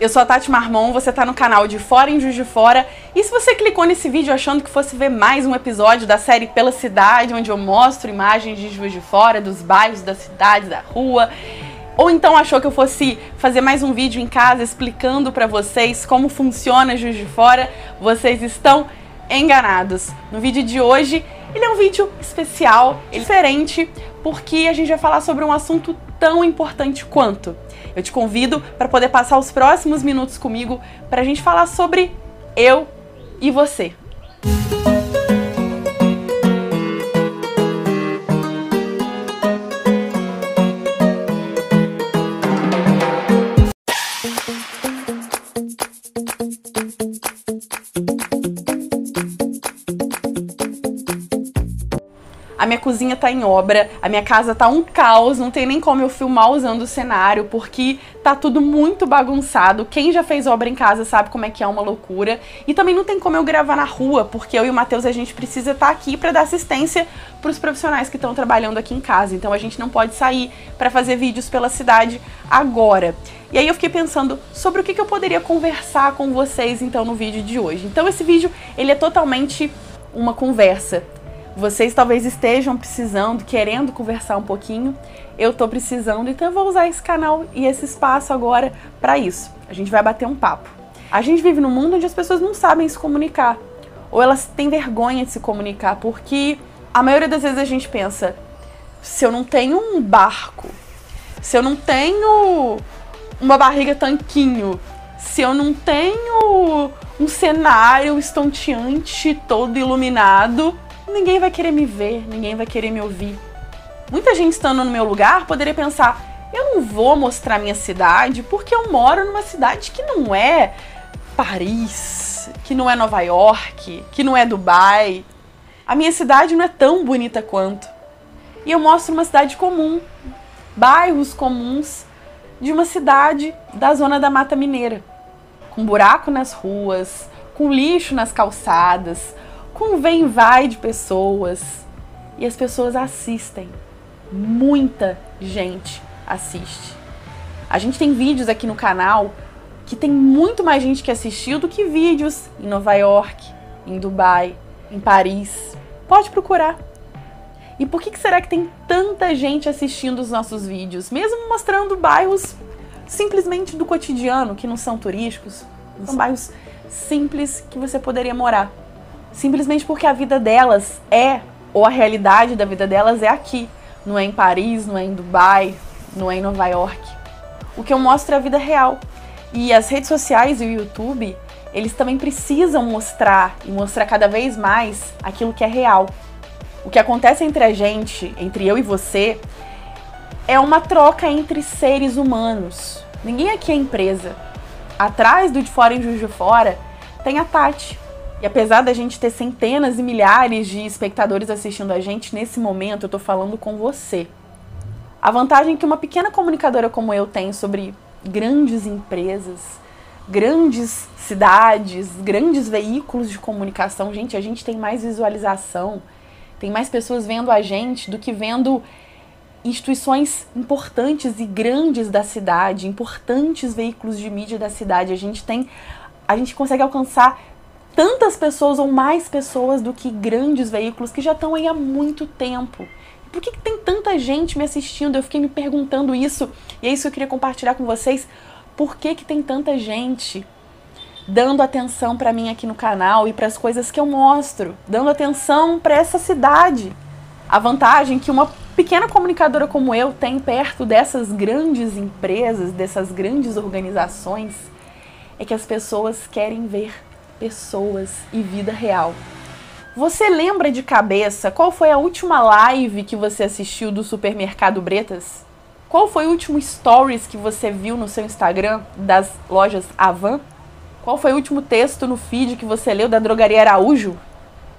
Eu sou a Tati Marmon, você tá no canal de Fora em Juiz de Fora. E se você clicou nesse vídeo achando que fosse ver mais um episódio da série Pela Cidade, onde eu mostro imagens de Juiz de Fora, dos bairros da cidade, da rua, ou então achou que eu fosse fazer mais um vídeo em casa explicando para vocês como funciona Juiz de Fora, vocês estão enganados. No vídeo de hoje, ele é um vídeo especial, diferente, porque a gente vai falar sobre um assunto tão importante quanto eu te convido para poder passar os próximos minutos comigo para a gente falar sobre eu e você. Minha cozinha tá em obra, a minha casa tá um caos, não tem nem como eu filmar usando o cenário, porque tá tudo muito bagunçado. Quem já fez obra em casa sabe como é que é uma loucura. E também não tem como eu gravar na rua, porque eu e o Matheus a gente precisa estar tá aqui para dar assistência para os profissionais que estão trabalhando aqui em casa. Então a gente não pode sair para fazer vídeos pela cidade agora. E aí eu fiquei pensando sobre o que, que eu poderia conversar com vocês então no vídeo de hoje. Então esse vídeo ele é totalmente uma conversa vocês talvez estejam precisando, querendo conversar um pouquinho. Eu tô precisando, então eu vou usar esse canal e esse espaço agora para isso. A gente vai bater um papo. A gente vive num mundo onde as pessoas não sabem se comunicar, ou elas têm vergonha de se comunicar, porque a maioria das vezes a gente pensa: se eu não tenho um barco, se eu não tenho uma barriga tanquinho, se eu não tenho um cenário estonteante todo iluminado, ninguém vai querer me ver, ninguém vai querer me ouvir. Muita gente estando no meu lugar poderia pensar: eu não vou mostrar minha cidade porque eu moro numa cidade que não é Paris, que não é Nova York, que não é Dubai. A minha cidade não é tão bonita quanto. E eu mostro uma cidade comum, bairros comuns de uma cidade da zona da Mata Mineira, com buraco nas ruas, com lixo nas calçadas, com vem vai de pessoas e as pessoas assistem. Muita gente assiste. A gente tem vídeos aqui no canal que tem muito mais gente que assistiu do que vídeos em Nova York, em Dubai, em Paris. Pode procurar. E por que, que será que tem tanta gente assistindo os nossos vídeos, mesmo mostrando bairros simplesmente do cotidiano, que não são turísticos, são bairros simples que você poderia morar? Simplesmente porque a vida delas é, ou a realidade da vida delas é aqui. Não é em Paris, não é em Dubai, não é em Nova York. O que eu mostro é a vida real. E as redes sociais e o YouTube, eles também precisam mostrar e mostrar cada vez mais aquilo que é real. O que acontece entre a gente, entre eu e você, é uma troca entre seres humanos. Ninguém aqui é empresa. Atrás do De Fora em Juiz de Fora tem a Tati, e apesar da gente ter centenas e milhares de espectadores assistindo a gente, nesse momento eu tô falando com você. A vantagem que uma pequena comunicadora como eu tem sobre grandes empresas, grandes cidades, grandes veículos de comunicação, gente, a gente tem mais visualização, tem mais pessoas vendo a gente do que vendo instituições importantes e grandes da cidade, importantes veículos de mídia da cidade. A gente tem a gente consegue alcançar tantas pessoas ou mais pessoas do que grandes veículos que já estão aí há muito tempo. Por que, que tem tanta gente me assistindo? Eu fiquei me perguntando isso e é isso que eu queria compartilhar com vocês. Por que, que tem tanta gente dando atenção para mim aqui no canal e para as coisas que eu mostro, dando atenção para essa cidade? A vantagem que uma pequena comunicadora como eu tem perto dessas grandes empresas, dessas grandes organizações, é que as pessoas querem ver pessoas e vida real. Você lembra de cabeça qual foi a última live que você assistiu do Supermercado Bretas? Qual foi o último stories que você viu no seu Instagram das lojas Avan? Qual foi o último texto no feed que você leu da Drogaria Araújo?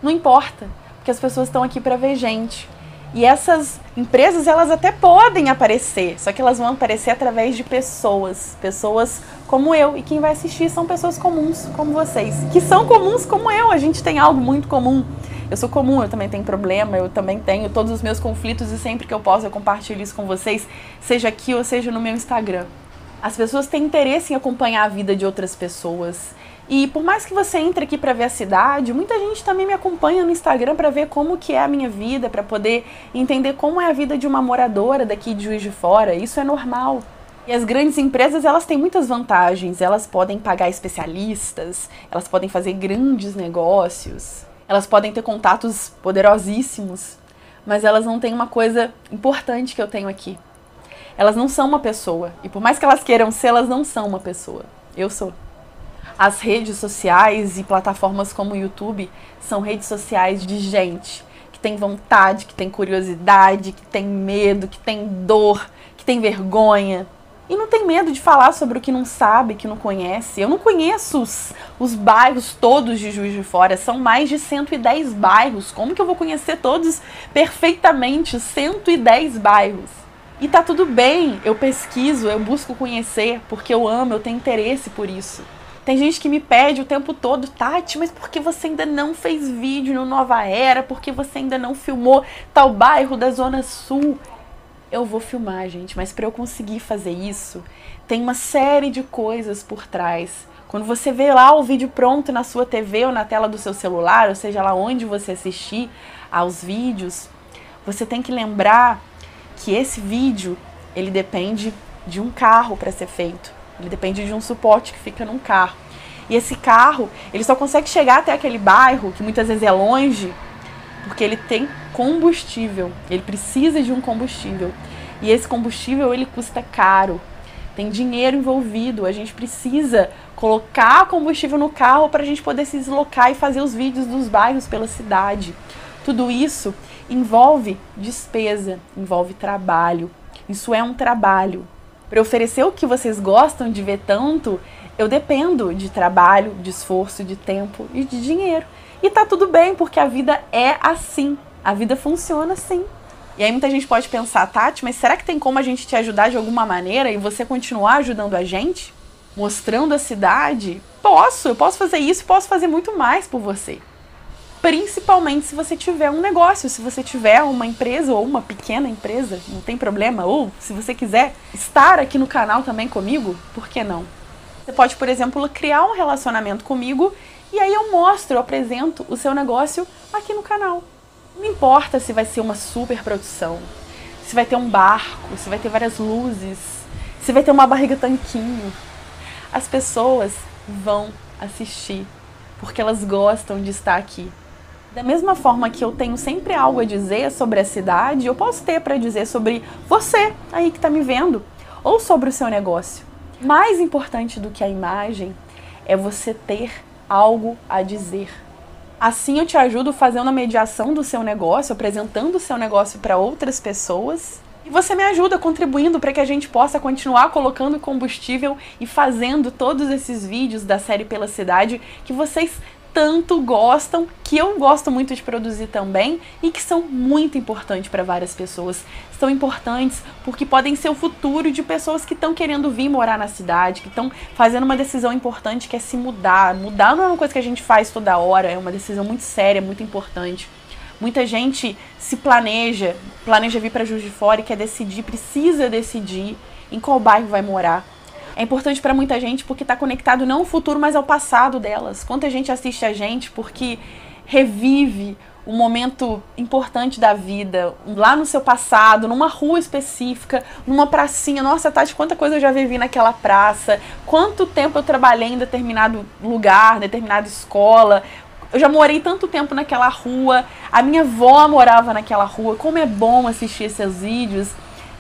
Não importa, porque as pessoas estão aqui para ver gente. E essas empresas, elas até podem aparecer, só que elas vão aparecer através de pessoas, pessoas como eu. E quem vai assistir são pessoas comuns como vocês, que são comuns como eu. A gente tem algo muito comum. Eu sou comum, eu também tenho problema, eu também tenho todos os meus conflitos e sempre que eu posso eu compartilho isso com vocês, seja aqui ou seja no meu Instagram. As pessoas têm interesse em acompanhar a vida de outras pessoas. E por mais que você entre aqui para ver a cidade, muita gente também me acompanha no Instagram para ver como que é a minha vida, para poder entender como é a vida de uma moradora daqui de Juiz de Fora. Isso é normal. E as grandes empresas, elas têm muitas vantagens. Elas podem pagar especialistas, elas podem fazer grandes negócios, elas podem ter contatos poderosíssimos, mas elas não têm uma coisa importante que eu tenho aqui. Elas não são uma pessoa. E por mais que elas queiram ser, elas não são uma pessoa. Eu sou. As redes sociais e plataformas como o YouTube são redes sociais de gente que tem vontade, que tem curiosidade, que tem medo, que tem dor, que tem vergonha, e não tem medo de falar sobre o que não sabe, que não conhece. Eu não conheço os, os bairros todos de Juiz de Fora, são mais de 110 bairros. Como que eu vou conhecer todos perfeitamente? 110 bairros. E tá tudo bem, eu pesquiso, eu busco conhecer, porque eu amo, eu tenho interesse por isso. Tem gente que me pede o tempo todo, Tati, mas por que você ainda não fez vídeo no Nova Era? Por que você ainda não filmou tal bairro da Zona Sul? eu vou filmar, gente, mas para eu conseguir fazer isso, tem uma série de coisas por trás. Quando você vê lá o vídeo pronto na sua TV ou na tela do seu celular, ou seja lá onde você assistir aos vídeos, você tem que lembrar que esse vídeo, ele depende de um carro para ser feito. Ele depende de um suporte que fica num carro. E esse carro, ele só consegue chegar até aquele bairro, que muitas vezes é longe, porque ele tem combustível, ele precisa de um combustível. E esse combustível ele custa caro. Tem dinheiro envolvido, a gente precisa colocar combustível no carro para a gente poder se deslocar e fazer os vídeos dos bairros pela cidade. Tudo isso envolve despesa, envolve trabalho. Isso é um trabalho. Para oferecer o que vocês gostam de ver tanto, eu dependo de trabalho, de esforço, de tempo e de dinheiro. E tá tudo bem, porque a vida é assim. A vida funciona assim. E aí muita gente pode pensar, Tati, mas será que tem como a gente te ajudar de alguma maneira e você continuar ajudando a gente? Mostrando a cidade? Posso, eu posso fazer isso, posso fazer muito mais por você. Principalmente se você tiver um negócio, se você tiver uma empresa ou uma pequena empresa, não tem problema. Ou se você quiser estar aqui no canal também comigo, por que não? Você pode, por exemplo, criar um relacionamento comigo e aí eu mostro, eu apresento o seu negócio aqui no canal. Não importa se vai ser uma super produção, se vai ter um barco, se vai ter várias luzes, se vai ter uma barriga tanquinho. As pessoas vão assistir porque elas gostam de estar aqui. Da mesma forma que eu tenho sempre algo a dizer sobre a cidade, eu posso ter para dizer sobre você aí que está me vendo ou sobre o seu negócio. Mais importante do que a imagem é você ter algo a dizer. Assim eu te ajudo fazendo a mediação do seu negócio, apresentando o seu negócio para outras pessoas. E você me ajuda contribuindo para que a gente possa continuar colocando combustível e fazendo todos esses vídeos da série Pela Cidade que vocês tanto gostam, que eu gosto muito de produzir também e que são muito importantes para várias pessoas. São importantes porque podem ser o futuro de pessoas que estão querendo vir morar na cidade, que estão fazendo uma decisão importante que é se mudar. Mudar não é uma coisa que a gente faz toda hora, é uma decisão muito séria, muito importante. Muita gente se planeja, planeja vir para Juiz de Fora e quer decidir, precisa decidir em qual bairro vai morar é importante para muita gente porque está conectado não ao futuro, mas ao passado delas. Quanta gente assiste a gente porque revive um momento importante da vida, lá no seu passado, numa rua específica, numa pracinha. Nossa, Tati, quanta coisa eu já vivi naquela praça, quanto tempo eu trabalhei em determinado lugar, determinada escola. Eu já morei tanto tempo naquela rua, a minha avó morava naquela rua. Como é bom assistir esses vídeos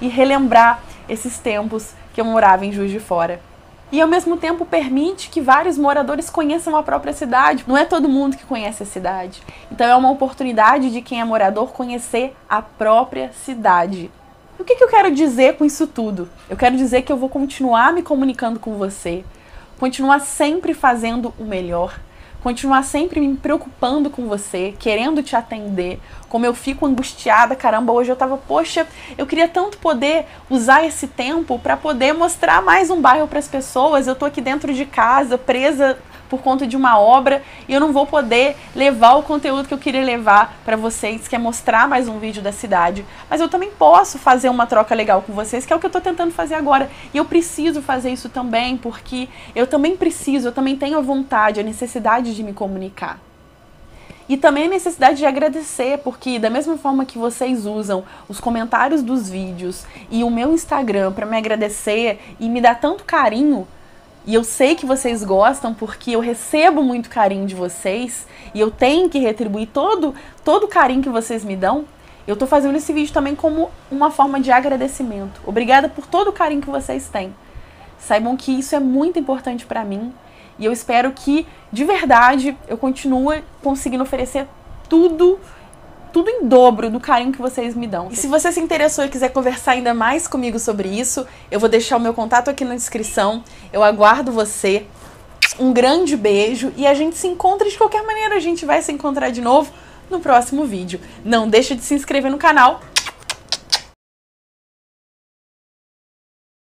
e relembrar esses tempos que eu morava em Juiz de Fora. E ao mesmo tempo permite que vários moradores conheçam a própria cidade. Não é todo mundo que conhece a cidade. Então é uma oportunidade de quem é morador conhecer a própria cidade. E o que, que eu quero dizer com isso tudo? Eu quero dizer que eu vou continuar me comunicando com você, continuar sempre fazendo o melhor, continuar sempre me preocupando com você, querendo te atender, como eu fico angustiada, caramba, hoje eu tava, poxa, eu queria tanto poder usar esse tempo para poder mostrar mais um bairro para as pessoas. Eu tô aqui dentro de casa, presa por conta de uma obra e eu não vou poder levar o conteúdo que eu queria levar para vocês, que é mostrar mais um vídeo da cidade. Mas eu também posso fazer uma troca legal com vocês, que é o que eu tô tentando fazer agora. E eu preciso fazer isso também, porque eu também preciso, eu também tenho a vontade, a necessidade de me comunicar. E também a necessidade de agradecer, porque da mesma forma que vocês usam os comentários dos vídeos e o meu Instagram para me agradecer e me dar tanto carinho, e eu sei que vocês gostam porque eu recebo muito carinho de vocês e eu tenho que retribuir todo todo o carinho que vocês me dão. Eu tô fazendo esse vídeo também como uma forma de agradecimento. Obrigada por todo o carinho que vocês têm. Saibam que isso é muito importante para mim e eu espero que, de verdade, eu continue conseguindo oferecer tudo tudo em dobro do carinho que vocês me dão. E se você se interessou e quiser conversar ainda mais comigo sobre isso, eu vou deixar o meu contato aqui na descrição. Eu aguardo você. Um grande beijo e a gente se encontra de qualquer maneira, a gente vai se encontrar de novo no próximo vídeo. Não deixe de se inscrever no canal